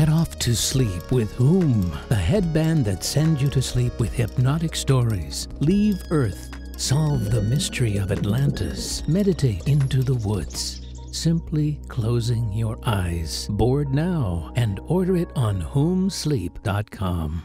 Get off to sleep with Hoom, the headband that sends you to sleep with hypnotic stories. Leave Earth. Solve the mystery of Atlantis. Meditate into the woods. Simply closing your eyes. Board now and order it on hoomsleep.com.